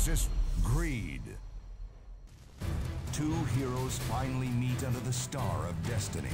versus Greed. Two heroes finally meet under the star of destiny.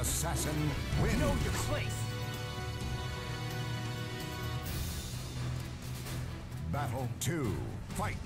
Assassin wins. Know your place. Battle 2. Fight.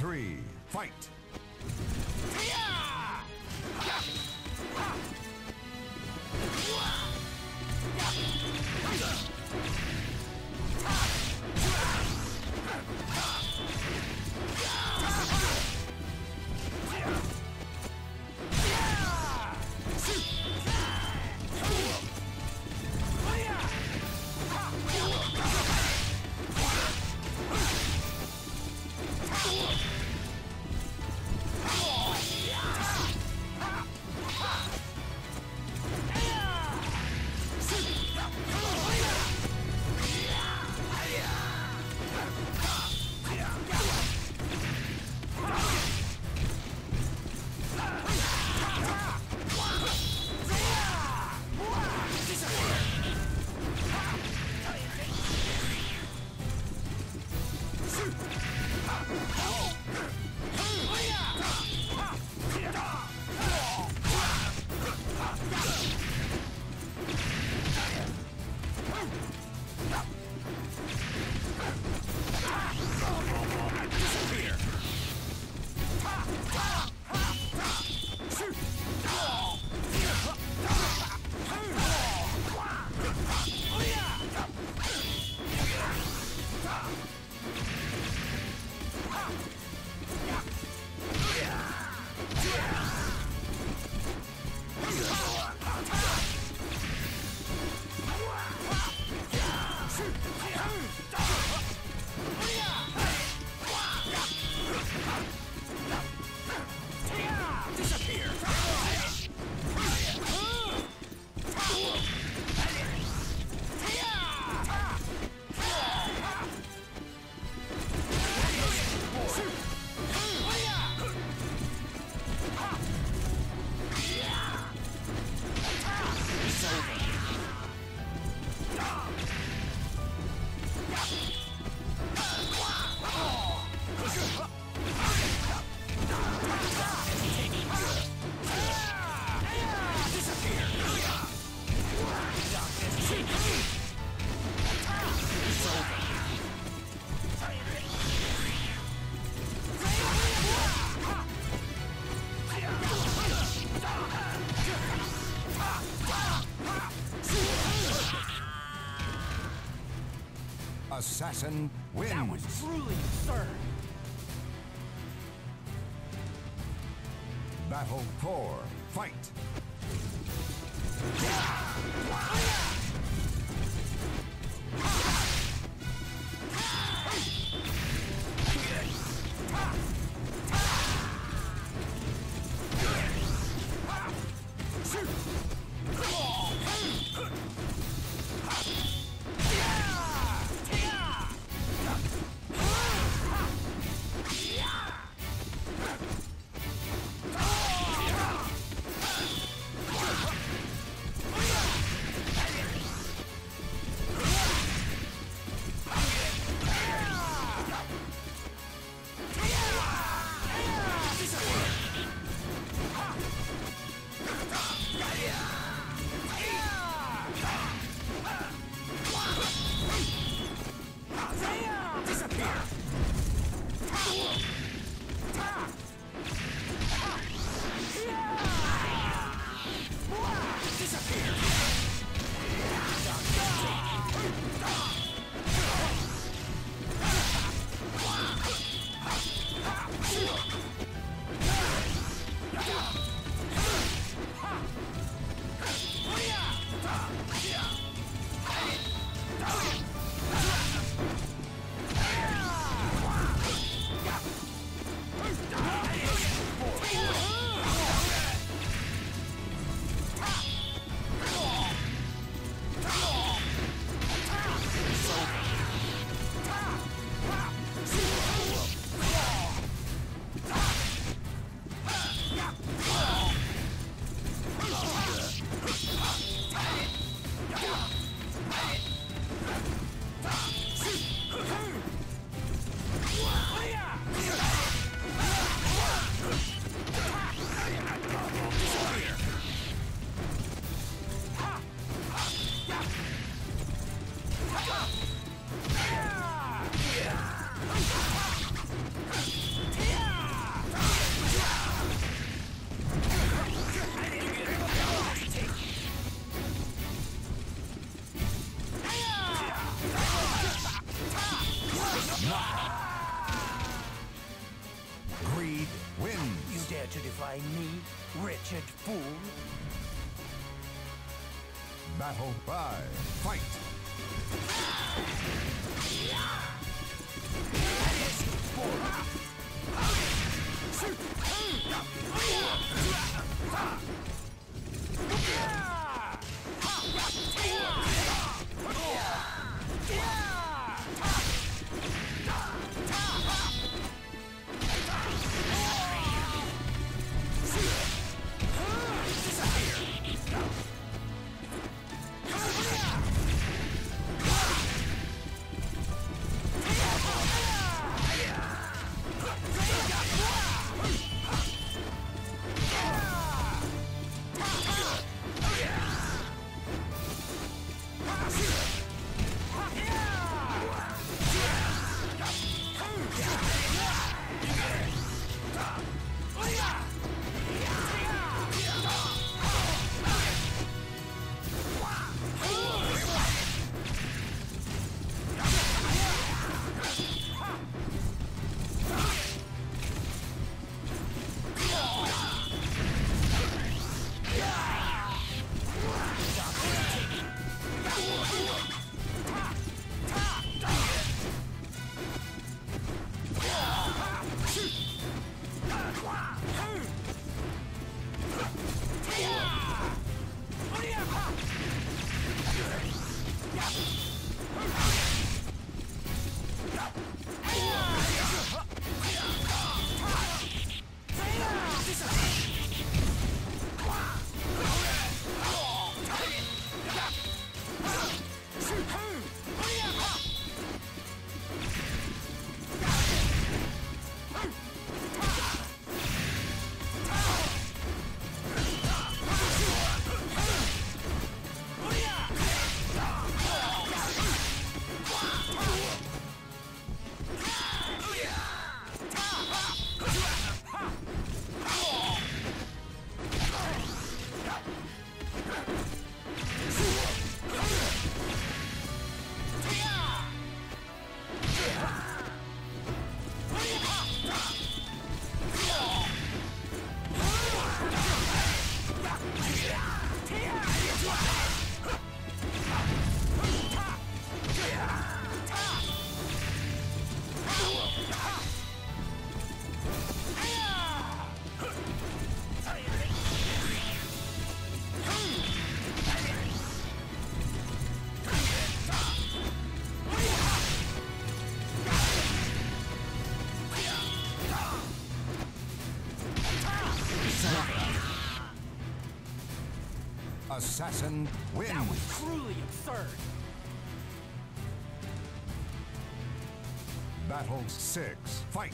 3. Fight. Assassin wins. That was truly absurd. Battle 4. Fight. Assassin wins. That was truly absurd. Battle 6. Fight.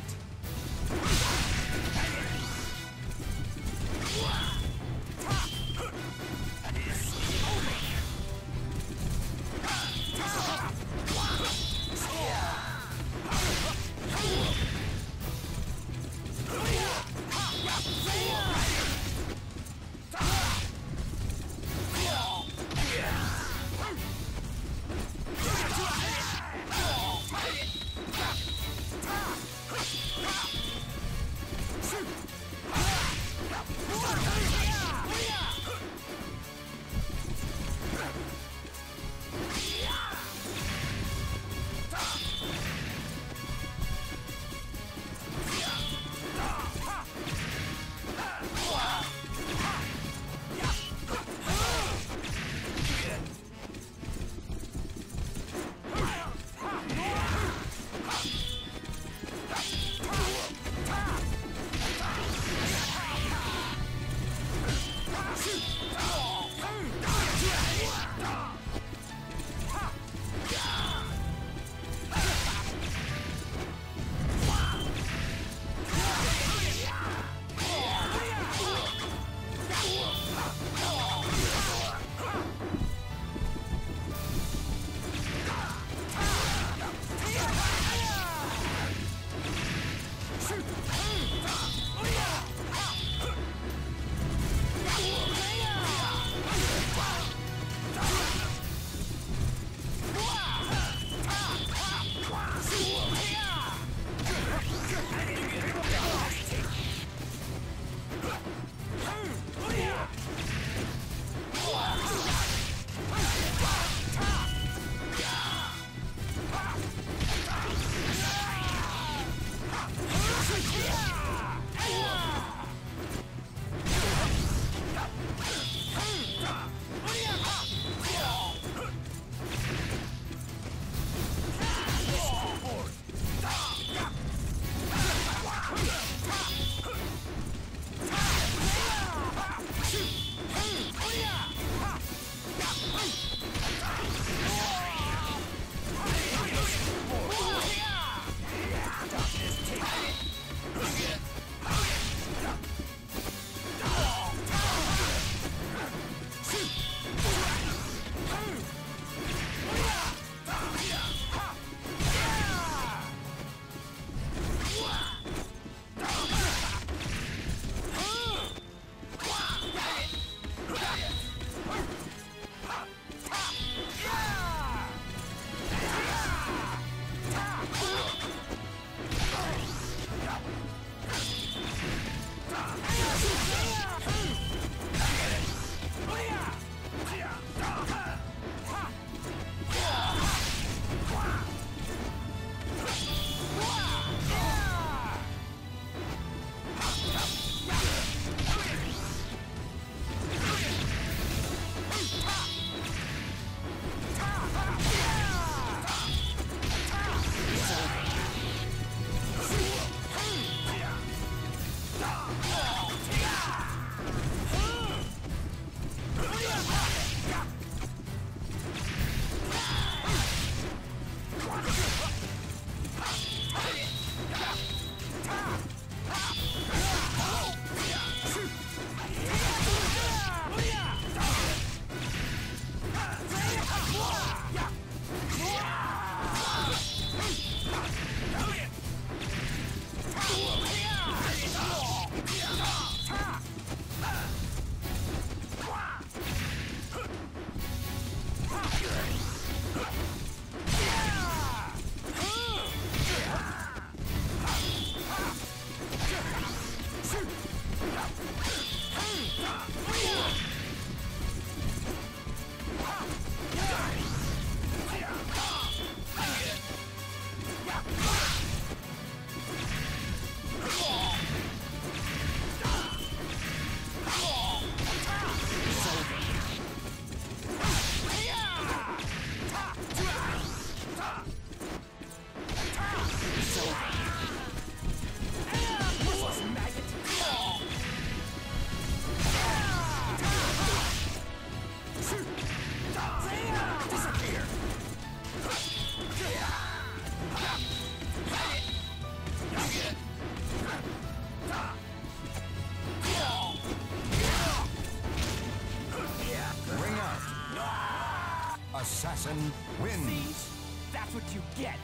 Get.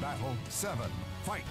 Battle 7. Fight.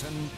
Assassin